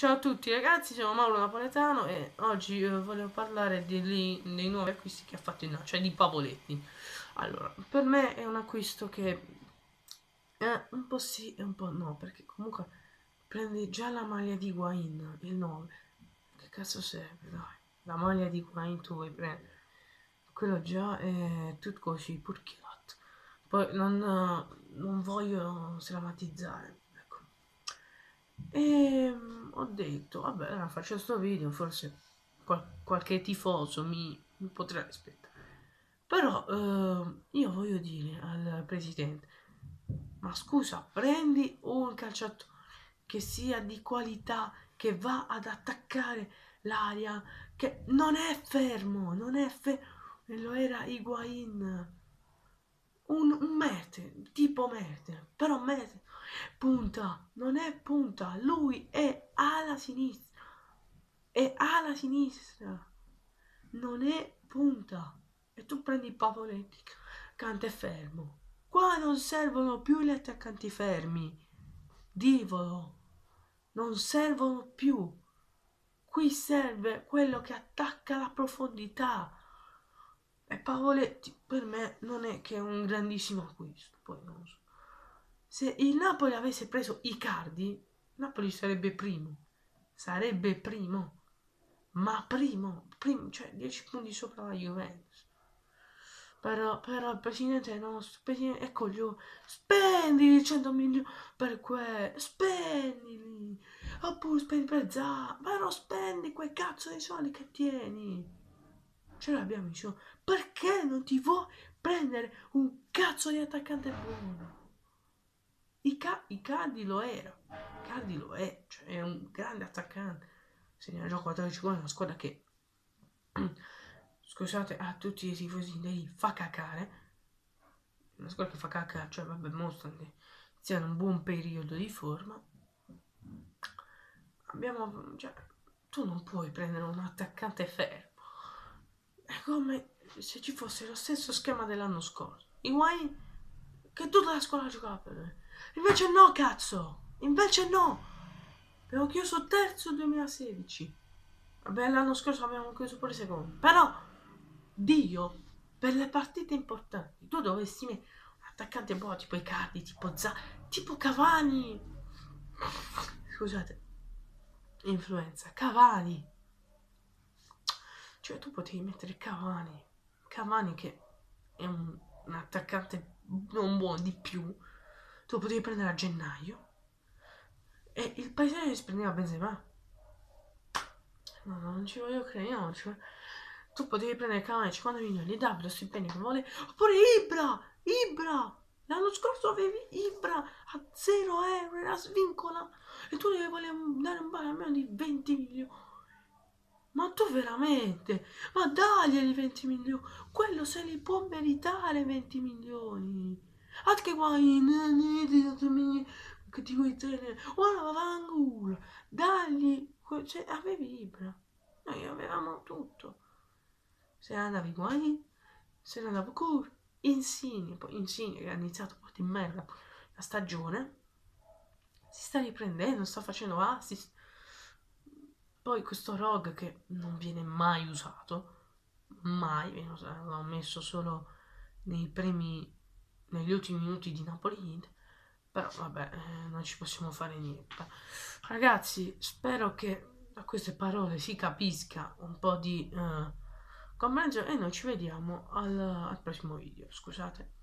Ciao a tutti ragazzi, sono Mauro Napoletano e oggi eh, volevo parlare dei, dei, nuovi acquisti che ha fatto il cioè di Pavoletti. Allora, per me è un acquisto che è un po' sì e un po' no, perché comunque prendi già la maglia di Guain, il 9. Che cazzo serve, dai? La maglia di Guain tu vuoi prendere. Quello già è tutto così, purchiato. Poi non, non voglio sdrammatizzare e mm, ho detto, vabbè, faccio questo video, forse qual qualche tifoso mi, mi potrà rispettare. Però eh, io voglio dire al presidente, ma scusa, prendi un calciatore che sia di qualità, che va ad attaccare l'aria, che non è fermo, non è fermo, e lo era Higuain, un, un Merte, tipo Merte, però Merte punta, non è punta, lui è alla sinistra, è alla sinistra, non è punta. E tu prendi i pavoletti, cante fermo. Qua non servono più gli attaccanti fermi, divolo, non servono più. Qui serve quello che attacca la profondità. E Pavoletti per me non è che un grandissimo acquisto, poi non so. Se il Napoli avesse preso Icardi, Napoli sarebbe primo. Sarebbe primo. Ma primo, primo cioè 10 punti sopra la Juventus. Però, però il presidente nostro, presidente, ecco gli spendi 100 milioni per que, spendili, oppure spendi per Za, però spendi quei cazzo di soldi che tieni. Ce l'abbiamo in show. Perché non ti vuoi prendere un cazzo di attaccante buono? Ica- Icardi lo era, Icardi lo è, cioè è un grande attaccante, segna già 14 gol, una squadra che, scusate a tutti i tifosi dei fa cacare, una squadra che fa cacare, cioè vabbè mostra che un buon periodo di forma, abbiamo, cioè, tu non puoi prendere un attaccante fermo, è come se ci fosse lo stesso schema dell'anno scorso, i guai che tutta la scuola giocava per me Invece no, cazzo! Invece no! Abbiamo chiuso terzo 2016. Vabbè, l'anno scorso abbiamo chiuso pure secondo. Però, Dio, per le partite importanti, tu dovresti mettere attaccante buono tipo i cardi, tipo Za, tipo Cavani. Scusate, influenza, Cavani. Cioè, tu potevi mettere Cavani. Cavani che è un, un attaccante non buono di più tu potevi prendere a gennaio e il paese si prendeva Benzema. No, non ci voglio credere, no, ci voglio... Tu potevi prendere Cavani 50 milioni, dare lo stipendio che vuole, oppure Ibra, Ibra, l'anno scorso avevi Ibra a 0 euro, era svincola, e tu gli volevi dare un almeno di 20 milioni. Ma tu veramente? Ma daglieli 20 milioni, quello se li può meritare 20 milioni. Anche qua in che ti vuoi tenere, guarda vangula, dagli, cioè, avevi Ibra, noi avevamo tutto. Se andavi guai, se ne andavo Cur, Insigne, poi Insigne che ha iniziato un po' di merda la stagione, si sta riprendendo, sta facendo assist. Poi questo Rogue che non viene mai usato, mai viene usato, l'ho messo solo nei primi negli ultimi minuti di Napoli però vabbè eh, non ci possiamo fare niente. Ragazzi spero che da queste parole si capisca un po' di eh, e noi ci vediamo al, al prossimo video scusate